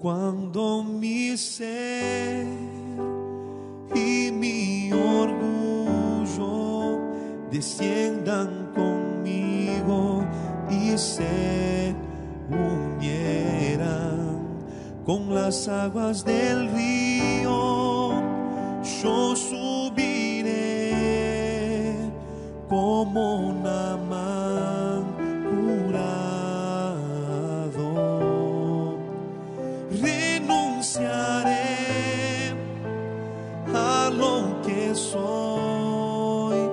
Cuando mi ser y mi orgullo desciendan conmigo y se unieran con las aguas del río, yo subiré como Namán curado. Que soy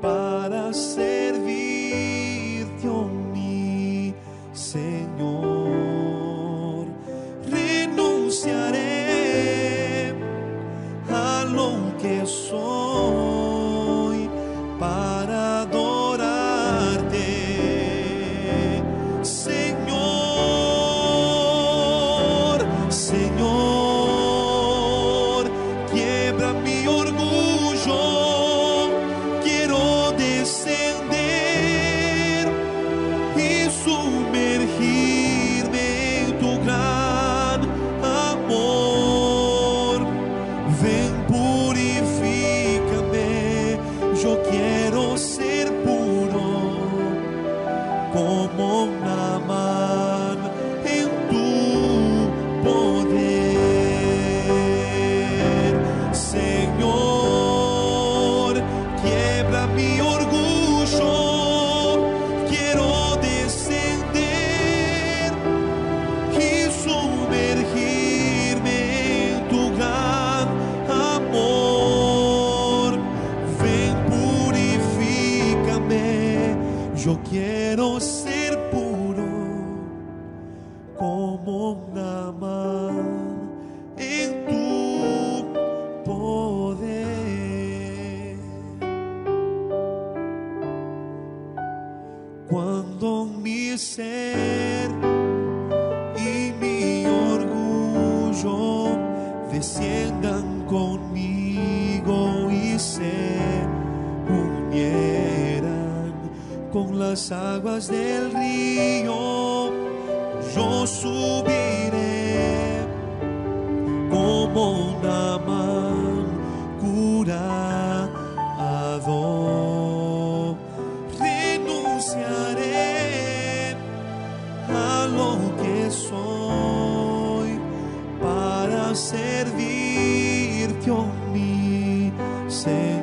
para servirte, oh mi Señor. Renunciaré a lo que soy como Naamán en tu poder. Señor, quiebra mi orgullo, quiero descender y sumergirme en tu gran amor. Ven, purifícame, yo quiero ser puro como Naamán en tu poder. Cuando mi ser y mi orgullo desciendan conmigo y se con las aguas del río, yo subiré como Naamán curado. Renunciaré a lo que soy para servirte, oh mi Señor.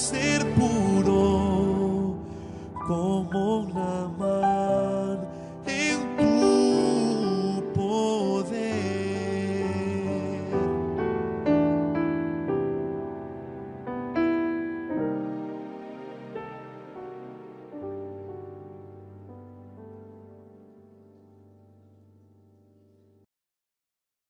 Ser puro como Naamán.